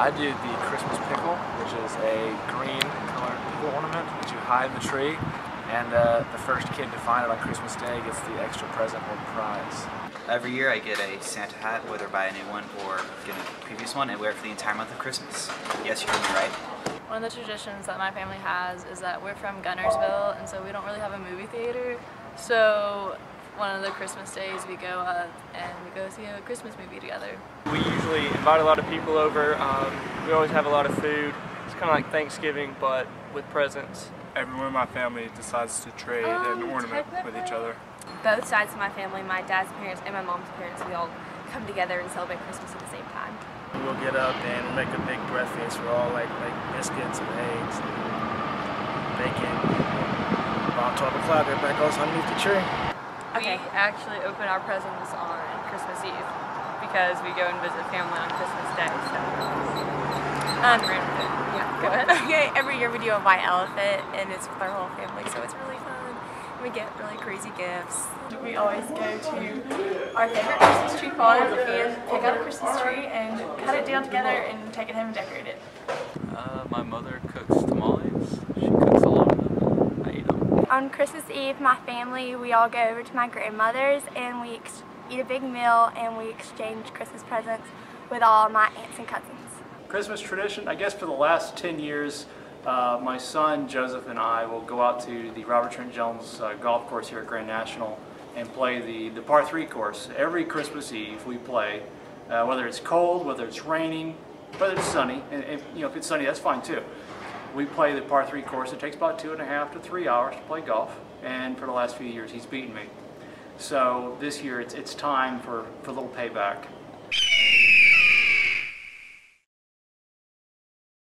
I do the Christmas pickle, which is a green colored pickle ornament that you hide in the tree. And uh, the first kid to find it on Christmas Day gets the extra present or prize. Every year I get a Santa hat, whether buy a new one or get a previous one, and wear it for the entire month of Christmas. Yes, you heard me right. One of the traditions that my family has is that we're from Guntersville, and so we don't really have a movie theater. So one of the Christmas days we go up and we go see a Christmas movie together. We usually invite a lot of people over. Um, we always have a lot of food. It's kind of like Thanksgiving, but with presents. Everyone in my family decides to trade Um, an ornament with each other. both sides of my family, my dad's parents and my mom's parents, we all come together and celebrate Christmas at the same time. We'll get up and make a big breakfast. We're all like like biscuits and eggs and bacon. About 12 o'clock, everybody goes underneath the tree. We actually open our presents on Christmas Eve because we go and visit family on Christmas Day. So. Um, yeah, go ahead. Okay, every year we do a white elephant and it's with our whole family, so it's really fun. We get really crazy gifts. We always go to our favorite Christmas tree farm and pick out a Christmas tree and cut it down together and take it home and decorate it. Uh, my mother cooks tamales. She cooks a lot of them. I eat them. On Christmas Eve, my family, we all go over to my grandmother's and we eat a big meal and we exchange Christmas presents with all my aunts and cousins. Christmas tradition, I guess for the last 10 years, uh, my son Joseph and I will go out to the Robert Trent Jones uh, golf course here at Grand National and play the, the par 3 course. Every Christmas Eve we play, uh, whether it's cold, whether it's raining, whether it's sunny, and, and, you know if it's sunny that's fine too. We play the par 3 course. It takes about two and a half to three hours to play golf, and for the last few years he's beaten me. So this year it's, it's time for, for a little payback.